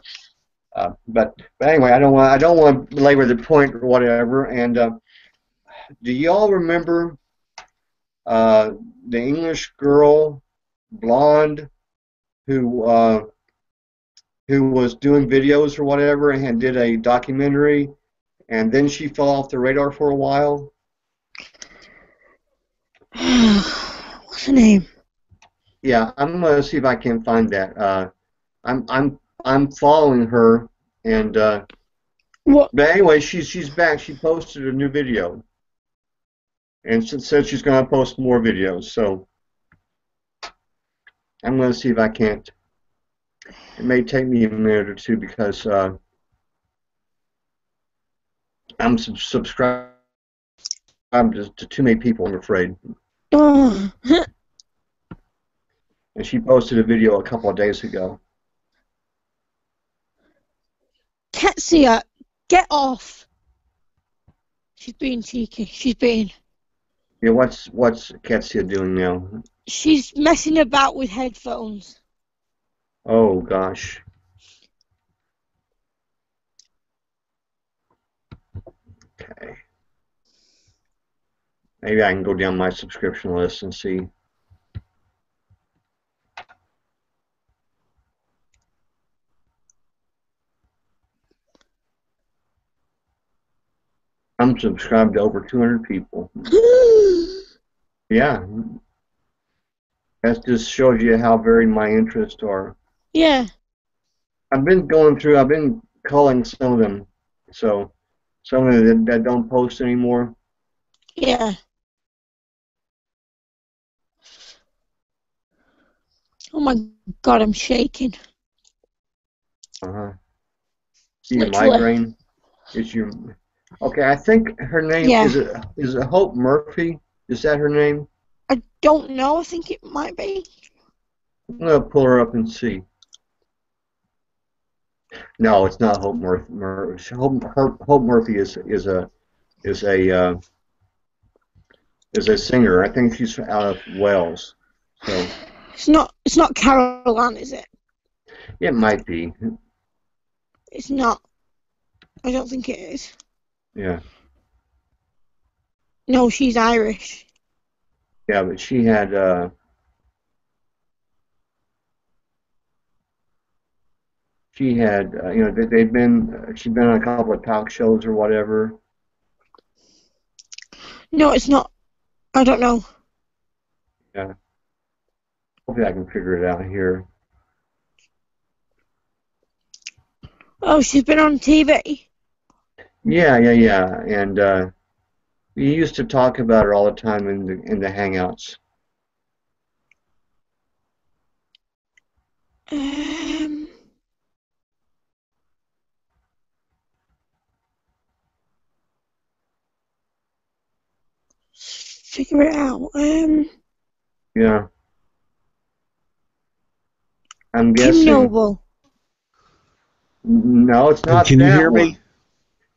uh, but but anyway, I don't want I don't want to belabor the point or whatever. And uh, do y'all remember uh, the English girl, blonde, who uh, who was doing videos or whatever and did a documentary, and then she fell off the radar for a while? What's her name? Yeah, I'm gonna see if I can find that. Uh, I'm I'm I'm following her, and uh, What? but anyway, she's she's back. She posted a new video, and s- said she's gonna post more videos. So I'm gonna see if I can't. It may take me a minute or two because uh, I'm sub- subscribed to, to too many people. I'm afraid. And she posted a video a couple of days ago. Ketsia, get off. She's being cheeky. She's being. Yeah, what's what's Ketsia doing now? She's messing about with headphones. Oh gosh. Okay. Maybe I can go down my subscription list and see. I'm subscribed to over 200 people. Yeah. That just shows you how varied my interests are. yeah. I've been going through. I've been calling some of them. So some of them that, that don't post anymore. Yeah. Oh my god, I'm shaking. Uh huh. See your migraine. Is your okay? I think her name Yeah. is it is it Hope Murphy? Is that her name? I don't know. I think it might be. I'm gonna pull her up and see. No, it's not Hope Murphy. Mur- Hope, Hope, Hope Murphy is is a is a uh, is a singer. I think she's out of Wales. So It's not. It's not Carol Ann, is it? it might be. It's not. I don't think it is. Yeah. No, she's Irish. Yeah, but she had uh, she had uh, you know they, they've been uh, she's been on a couple of talk shows or whatever. No, it's not. I don't know. Hopefully, I can figure it out here. Oh, she's been on TV. Yeah, yeah, yeah, and uh, we used to talk about her all the time in the in the hangouts. Um. Figure it out. Um. Yeah. I'm Kim guessing. Noble. No, it's not. Can you hear one. me?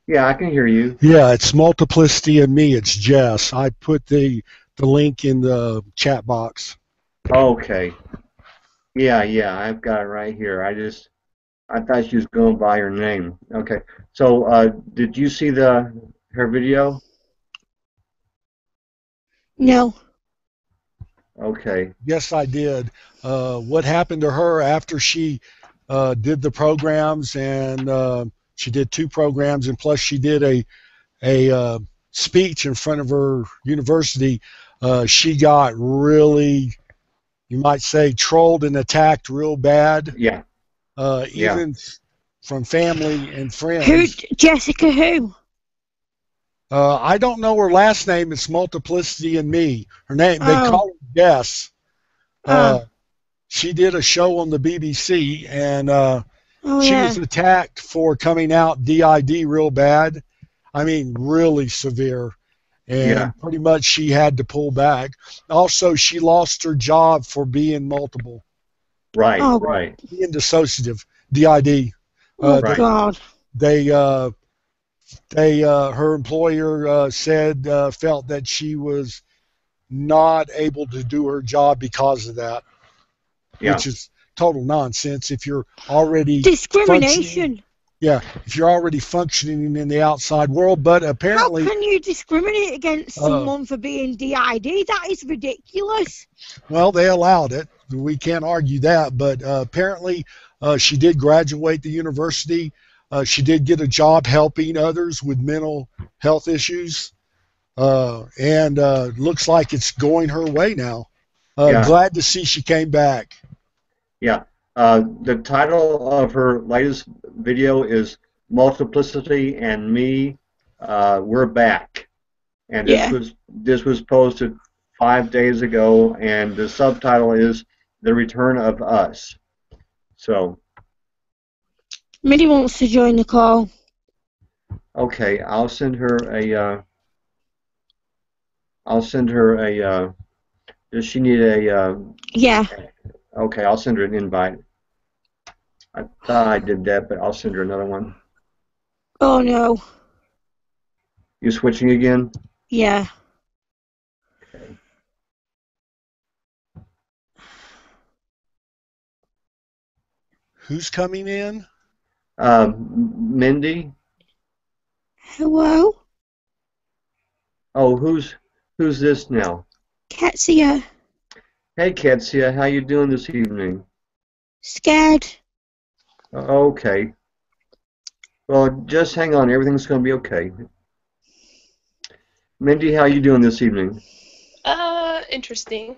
Yeah, I can hear you. Yeah, it's multiplicity and me. It's Jess. I put the the link in the chat box. Okay. Yeah, yeah, I've got it right here. I just, I thought she was going by her name. Okay. So, uh, did you see the her video? No. Okay. Yes, I did. Uh, what happened to her after she uh, did the programs and uh, she did two programs and plus she did a a uh, speech in front of her university. Uh, she got really, you might say, trolled and attacked real bad, Yeah. uh, Yeah. even from family and friends. Who? Jessica? Who? Uh, I don't know her last name. It's Multiplicity and Me. Her name, they Oh. call Jess. Uh, she did a show on the BBC, and uh, Oh she yeah. was attacked for coming out DID real bad. I mean, really severe. And Yeah. pretty much she had to pull back. Also, she lost her job for being multiple, Right, Oh. right. being dissociative, DID. oh uh, Right. God. They, uh, they, uh, her employer uh, said, uh, felt that she was not able to do her job because of that, Yeah. which is total nonsense. If you're already Discrimination. Yeah, if you're already functioning in the outside world, but apparently. How can you discriminate against Uh, someone for being DID? That is ridiculous. well, they allowed it. We can't argue that, but uh, apparently, uh, she did graduate the university. Uh, she did get a job helping others with mental health issues, uh, and uh, looks like it's going her way now. Uh, Yeah. Glad to see she came back. Yeah. Uh, the title of her latest video is Multiplicity and Me. Uh, we're back. And this was this was posted five days ago, and the subtitle is The Return of Us. So, Minnie wants to join the call. okay, I'll send her a. I'll send her a. Uh, does she need a? Uh, Yeah. okay, I'll send her an invite. I thought I did that, but I'll send her another one. Oh no. You switching again? Yeah. Who's coming in? Uh, Mindy? Hello? Oh, who's who's this now? Ketsia. Hey, Ketsia, how you doing this evening? Scared. Okay. Well, just hang on. Everything's going to be okay. Mindy, how you doing this evening? Uh, interesting.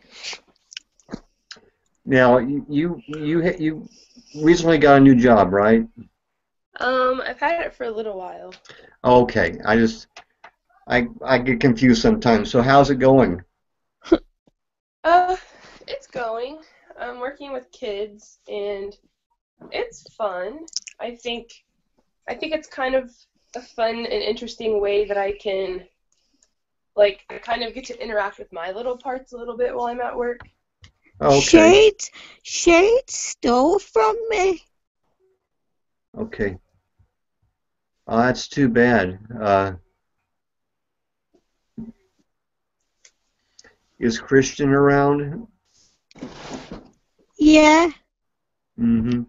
Now, you you you you recently got a new job, right? Um, I've had it for a little while. Okay. I just I I get confused sometimes. So, how's it going? Uh, it's going. I'm working with kids, and it's fun. I think, I think it's kind of a fun and interesting way that I can, like, I kind of get to interact with my little parts a little bit while I'm at work. Okay. Shade. Shade stole from me. Okay. Oh, that's too bad. Uh, is Christian around? Yeah. Mm-hmm.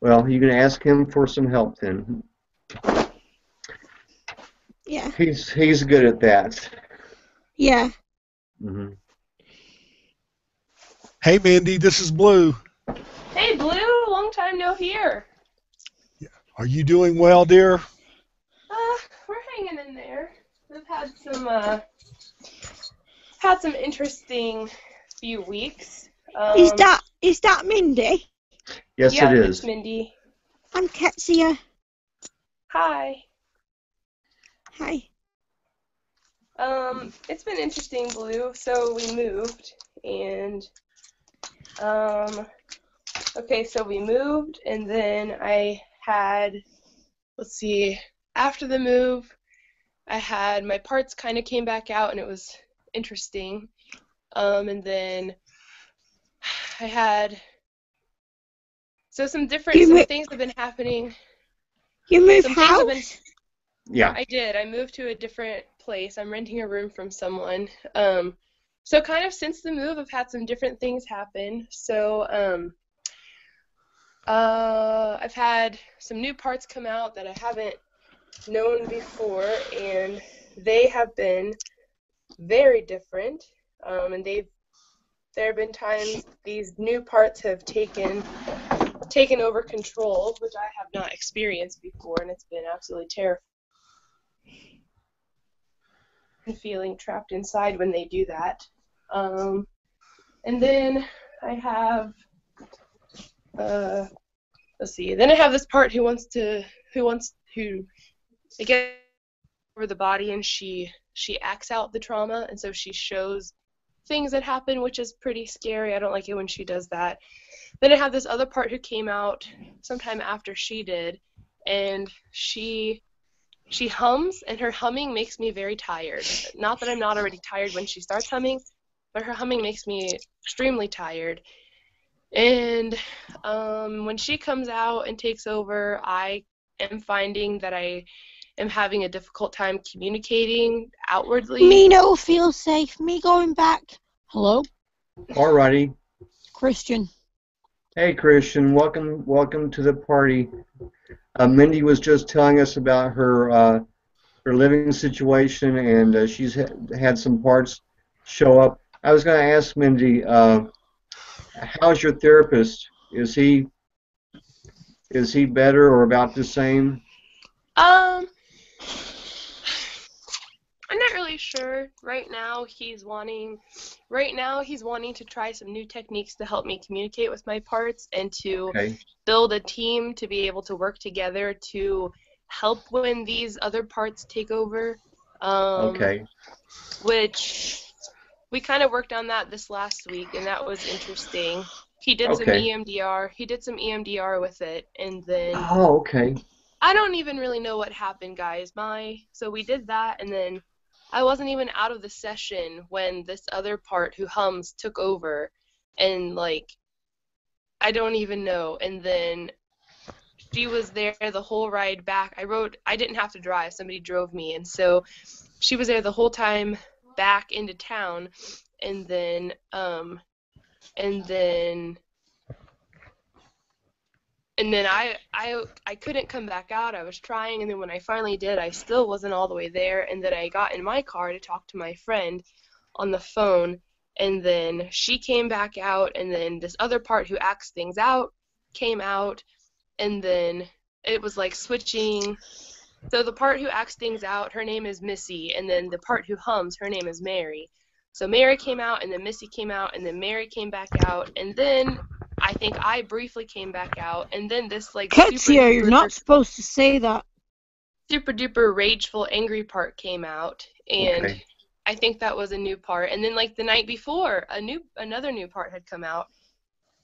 Well, you can ask him for some help then. Yeah. He's he's good at that. Yeah. hmm Hey, Mandy, this is Blue. Hey, Blue, long time no hear. Are you doing well, dear? Uh, we're hanging in there. We've had some uh, had some interesting few weeks. Um, is that is that Mindy? Yes, yeah, it it's. Mindy. I'm Ketsia. Hi. Hi. Um, it's been interesting, Blue. So we moved, and um, okay, so we moved, and then I had, let's see, after the move, I had my parts kind of came back out, and it was interesting. Um, and then I had, so some different some mo- things have been happening. You moved Some things been house? Yeah. I did. I moved to a different place. I'm renting a room from someone. Um, so kind of since the move, I've had some different things happen. So um, uh, I've had some new parts come out that I haven't known before, and they have been very different. Um, and they've there have been times these new parts have taken taken over control, which I have not experienced before, and it's been absolutely terrifying. Feeling trapped inside when they do that. Um, and then I have, uh, let's see. Then I have this part who wants to, who wants who, get over the body, and she she acts out the trauma, and so she shows things that happen, which is pretty scary. I don't like it when she does that. Then I have this other part who came out sometime after she did, and she she hums, and her humming makes me very tired. Not that I'm not already tired when she starts humming, but her humming makes me extremely tired. And um, when she comes out and takes over, I am finding that I am having a difficult time communicating outwardly. Me no feel safe. Me going back. Hello, Alrighty. Christian. Hey Christian, welcome welcome to the party. Uh, Mindy was just telling us about her uh, her living situation, and uh, she's ha- had some parts show up. I was going to ask Mindy, uh, how's your therapist? Is he is he better or about the same? Um, I'm not really sure. Right now, he's wanting. Right now, he's wanting to try some new techniques to help me communicate with my parts and to Okay. build a team to be able to work together to help when these other parts take over. Um, Okay. Which we kind of worked on that this last week, and that was interesting. He did some EMDR. He did some EMDR with it, and then Oh, okay. I don't even really know what happened, guys. My so we did that, and then I wasn't even out of the session when this other part who hums took over, and like I don't even know. And then she was there the whole ride back. I rode. I didn't have to drive. Somebody drove me, and so she was there the whole time back into town, and then um, and then and then I, I I couldn't come back out. I was trying, and then when I finally did, I still wasn't all the way there. And then I got in my car to talk to my friend on the phone, and then she came back out, and then this other part who acts things out came out, and then it was like switching. So the part who acts things out, her name is Missy, and then the part who hums, her name is Mary. So Mary came out, and then Missy came out, and then Mary came back out, and then I think I briefly came back out, and then this like super Ketsia, you're duper, not supposed to say that. super duper rageful, angry part came out, and Okay. I think that was a new part. And then like the night before, a new another new part had come out.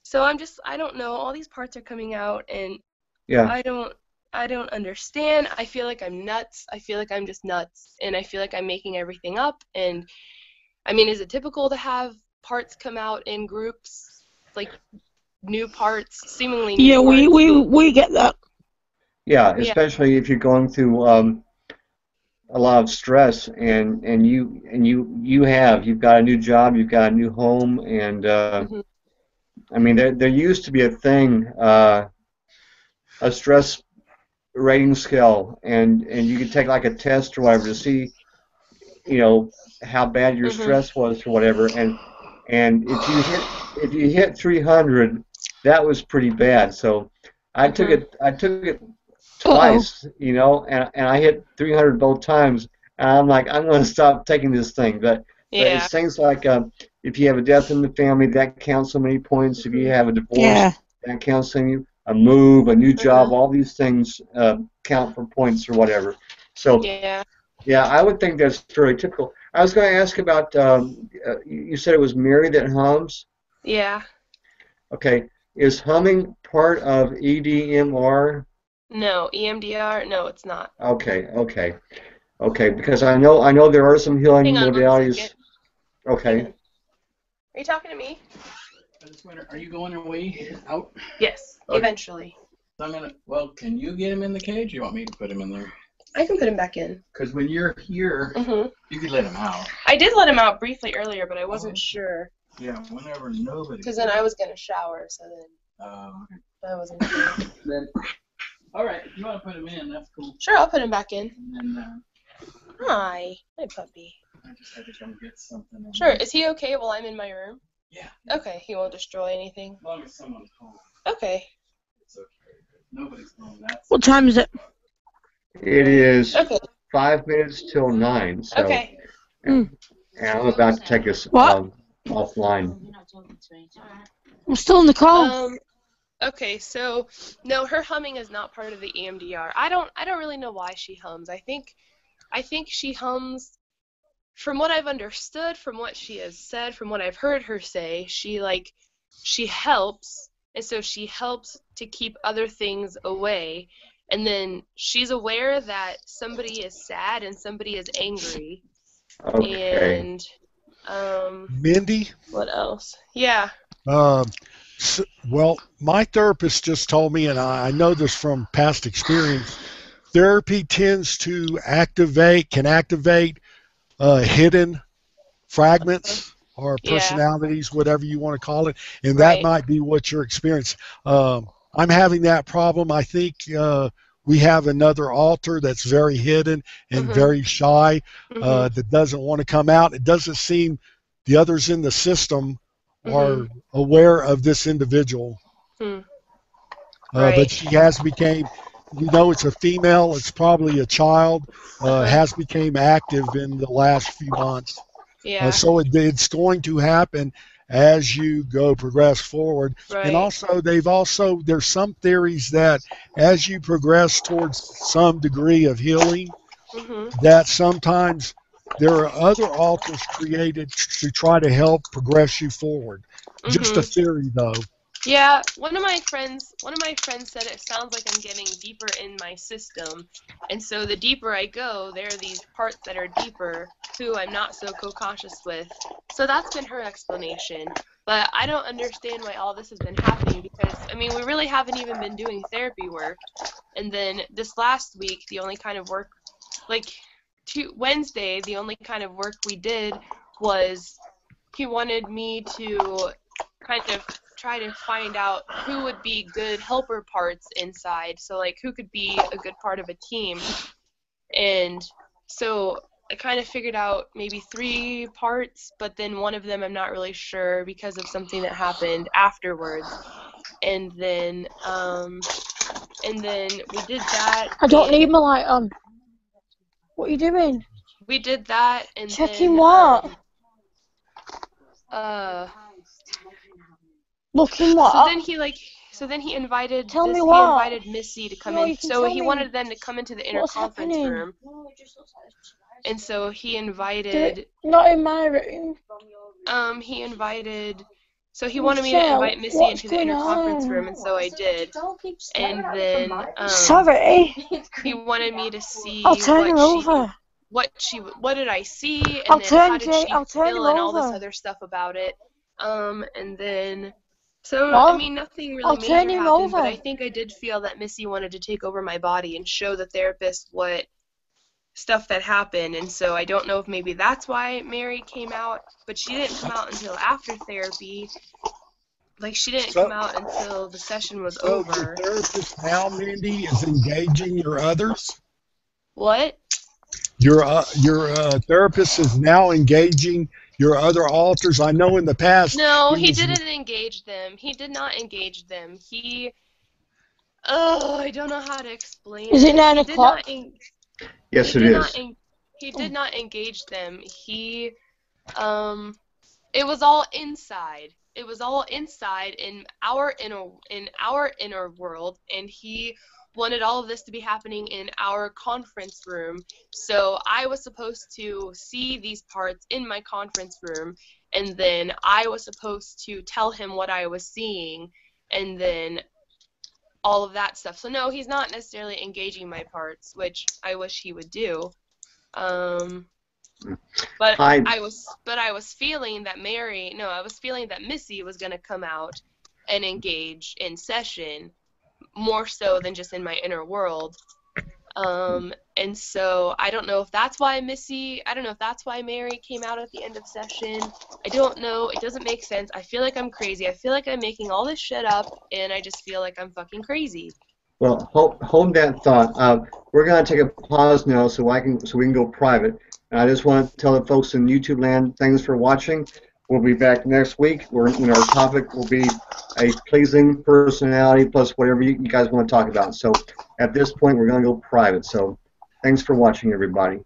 So I'm just I don't know. All these parts are coming out, and Yeah. I don't I don't understand. I feel like I'm nuts. I feel like I'm just nuts, and I feel like I'm making everything up. And I mean, is it typical to have parts come out in groups, like new parts, seemingly new Yeah, we, parts? we we get that. Yeah, Yeah. especially if you're going through um, a lot of stress, and and you and you you have you've got a new job, you've got a new home, and uh, Mhm. I mean there there used to be a thing, uh, a stress rating scale, and and you could take like a test or whatever to see, you know, how bad your Mhm. stress was or whatever, and and if you hit if you hit 300, that was pretty bad. So I took Mhm. it I took it twice, you know, and and I hit 300 both times, and I'm like, I'm going to stop taking this thing. But, but Yeah. it's things like uh, if you have a death in the family, that counts so many points. If you have a divorce, Yeah. that counts so many. A move, a new job, Mhm. all these things uh, count for points or whatever. So Yeah. yeah, I would think that's very typical. I was going to ask about. Um, uh, you you said it was Mary that hums. Yeah. Okay, is humming part of E EDMR? No, E EMDR. No, it's not. Okay, okay, okay. Because I know I know there are some healing Hang on modalities. second. Okay. Are you talking to me? I just wonder, are you going away out? Yes. Okay. Eventually. I'm gonna. Well, can you get him in the cage? Or you want me to put him in there? I can put him back in. Because when you're here, hmm you could let him out. I did let him out briefly earlier, but I wasn't Oh. sure Yeah, whenever nobody. because then I was gonna shower, so then Oh, okay. I wasn't sure. Then. All right, you want to put him in? That's cool. Sure, I'll put him back in. And then uh, Hi, my puppy. I just had to come get something. Sure, Is he okay while I'm in my room? Yeah. Okay, he won't destroy anything. As long as someone's home, Okay. it's okay. Nobody's home. That's. What time is it? It is Okay. five minutes till nine. So, Okay. and I'm about to take us What? um, offline. I'm still in the call. Um. Okay, so no, her humming is not part of the EMDR. I don't. I don't really know why she hums. I think, I think she hums from what I've understood, from what she has said, from what I've heard her say, she like she helps, and so she helps to keep other things away. And then she's aware that somebody is sad and somebody is angry. Okay. And um, Mindy, what else? Yeah. um, s well, my therapist just told me, and I, I know this from past experience, therapy tends to activate, can activate uh, hidden fragments or Yeah. personalities, whatever you want to call it, and that Right. might be what you're experiencing. Um, I'm having that problem. I think uh, we have another alter that's very hidden and Mhm. very shy uh, that doesn't want to come out. It doesn't seem the others in the system are aware of this individual. Hmm. Uh, Right. But she has became, we know it's a female. It's probably a child. Uh, Uh-huh. has became active in the last few months. yeah. Uh, so it, it's going to happen as you go progress forward. right. And also, they've also there's some theories that as you progress towards some degree of healing, hmm that sometimes there are other alters created to try to help progress you forward. Just a theory, though. Yeah, one of my friends, one of my friends said it sounds like I'm getting deeper in my system, and so the deeper I go, there are these parts that are deeper who I'm not so co-conscious with. So that's been her explanation. But I don't understand why all this has been happening because I mean we really haven't even been doing therapy work, and then this last week the only kind of work, like, two, Wednesday the only kind of work we did was he wanted me to kind of try to find out who would be good helper parts inside. So like who could be a good part of a team. And so I kind of figured out maybe three parts, but then one of them I'm not really sure because of something that happened afterwards. And then um and then we did that. I don't need my light on. What are you doing? we did that and Checking then, what? um, uh Looking So what? then he like so then he invited Tell this, me he what? invited Missy to come No, in. So he me. wanted them to come into the inner What's conference happening? room. And so he invited Not in my room. um he invited so he wanted me to invite Missy into the inner going conference room and so I did. And then um Sorry. he wanted me to see I'll turn him what she over. what she what did I see and I'll then turn how did she I'll turn feel and all this other stuff about it. Um and then so What? I mean nothing really I'll major turn him happened, but. I think I did feel that Missy wanted to take over my body and show the therapist what stuff that happened and so I don't know if maybe that's why Mary came out, but she didn't come out until after therapy. Like she didn't So- come out until the session was So over. the therapist now, Mindy, is engaging your others. What? Your uh, your uh, therapist is now engaging your other alters. I know in the past. No, he he didn't engage them. He did not engage them. He. Oh, I don't know how to explain Is it nine o'clock? en- Yes, he it did is. Not en- he did not engage them. He, um, it was all inside. It was all inside in our inner in our inner world, and he wanted all of this to be happening in our conference room. So I was supposed to see these parts in my conference room, and then I was supposed to tell him what I was seeing, and then all of that stuff. So no, he's not necessarily engaging my parts, which I wish he would do. Um, but I- I was, but I was feeling that Mary, no, I was feeling that Missy was gonna come out and engage in session more so than just in my inner world. Um, and so I don't know if that's why Missy, I don't know if that's why Mary came out at the end of session. I don't know. It doesn't make sense. I feel like I'm crazy. I feel like I'm making all this shit up, and I just feel like I'm fucking crazy. Well, hold, hold that thought. Uh, we're going to take a pause now so I can so we can go private. And I just want to tell the folks in YouTube land thanks for watching. We'll be back next week. Where when our topic will be a pleasing personality plus whatever you, you guys want to talk about. So at this point, we're going to go private. So thanks for watching, everybody.